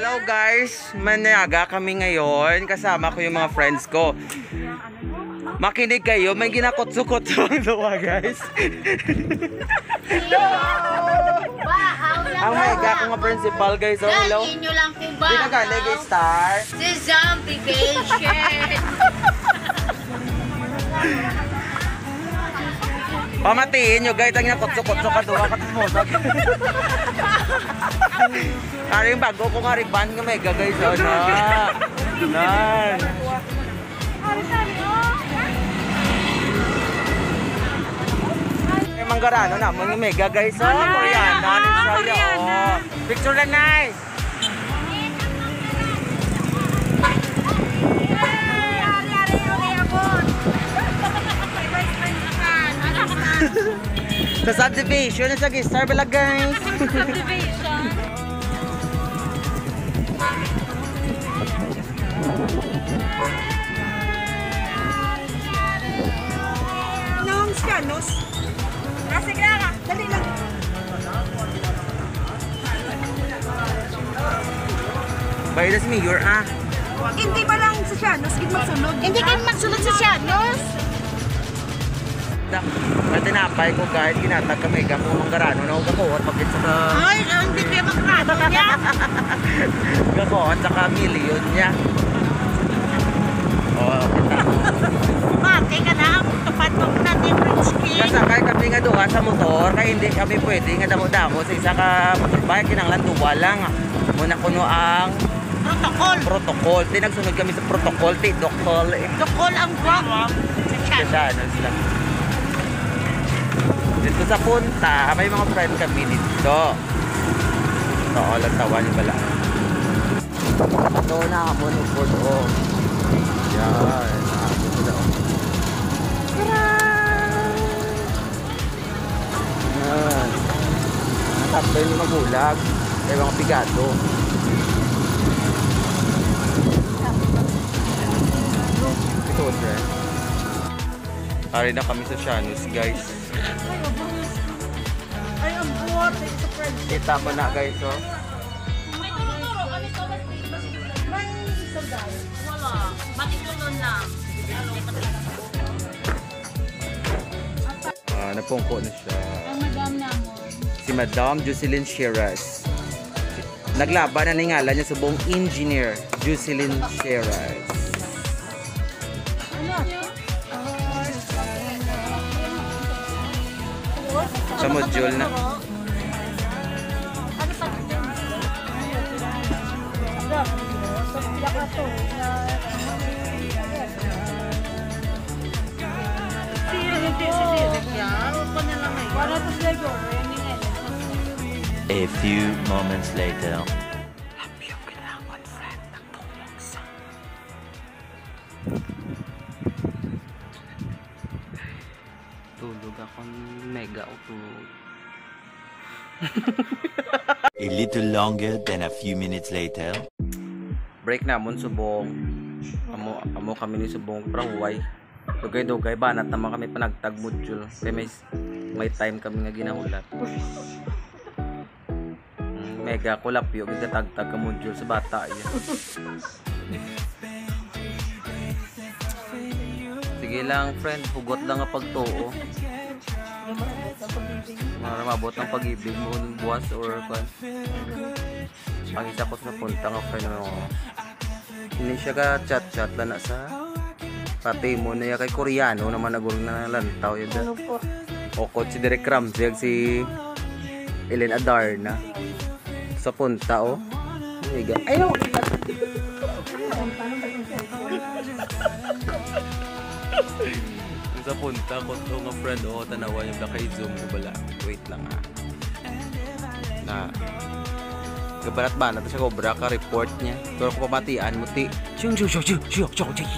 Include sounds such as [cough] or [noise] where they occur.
Hello guys, manayaga kami ngayon. Kasama ko yung mga friends ko. Makinig kayo, may ginakot-sukot [laughs] ang dua guys. ang mega ko nga principal guys. Oh, hello. Dahil nyo lang po ba? Di ka galing guys, star. Si Zombie Patient. Pamatiin nyo guys, ang ginakot-sukot ka [laughs] duwa ka mo. Aring bago ko nga rin band nga mega guys. Oh, na. Nan. May manggarano na, mga guys. Oh, Koreana. Ano siya? Oh. Picture na nice. [laughs] Sa subdivision, sa star bala guys. Nung Scanos. Kasi kaya dali lang. Baydas me, you're ah. Hindi ba lang sa Scanos, gid magsunod? Hindi kayo magsunod sa Shadows. Da, matinapay ko kahit ginatag ka mega kung manggarano na ako gakuot pagkit sa ka Ay, hindi kayo magkano niya. [laughs] gakuot sa ka million niya. Oh, kita. Bakit ka na ang tapat mo na ni Kid. Kasakay kami nga duha sa motor kaya hindi kami pwede nga damo-damo sa isa ka bayan kinanglan duwa lang. Muna kuno ang Protocol. protocol. Di nagsunod kami sa protocol, ti dokol. Eh. Ang wrong sa Shadows. Kasi ano sila. Dito sa punta, may mga friend kami dito. Ito, lang tawan yung bala. Ito na, monopod o. Yan. Ito na. Yan. Nasakto yung magulag. May mga pigado. Ito, sir. Ari na kami sa Shanus, guys. Ay, ang friend. Kita mo na, guys, oh. Wala. Matitulon lang. Ah, napungko na siya. Ang madam na mo. Si Madam Jocelyn Sheras. Naglaban na ningala niya sa buong engineer, Jocelyn Sheras. Sa module na. A few moments later. Tulog ako mega utulog. A little longer than a few minutes later. Break namon subong. Amo amo kami ni subong prahuway. Dugay-dugay banat naman kami panagtag module. Kaya may may time kami nga ginahulat. Mm, Mega kulapyo gigatagtag ka module sa bata iya. Sige lang friend, hugot lang ang pagtuo. Para mabot ng pag-ibig mo buwas or kwan. Pangisa ko sa punta nga friend mo. Hindi siya ka chat-chat lang na sa pati mo na kay Koreano naman nagul na lantaw yun Ano po? Okot si Derek Ramsey si Ellen Adarna sa punta oh. Miga. Ayaw. [laughs] sa punta ko to nga friend oh tanawa yung kay Zoom ko bala. Wait lang ah. Na keberat banget saya kok berangkat reportnya. Kalau aku kematian muti syung syung syung syung syung syung syung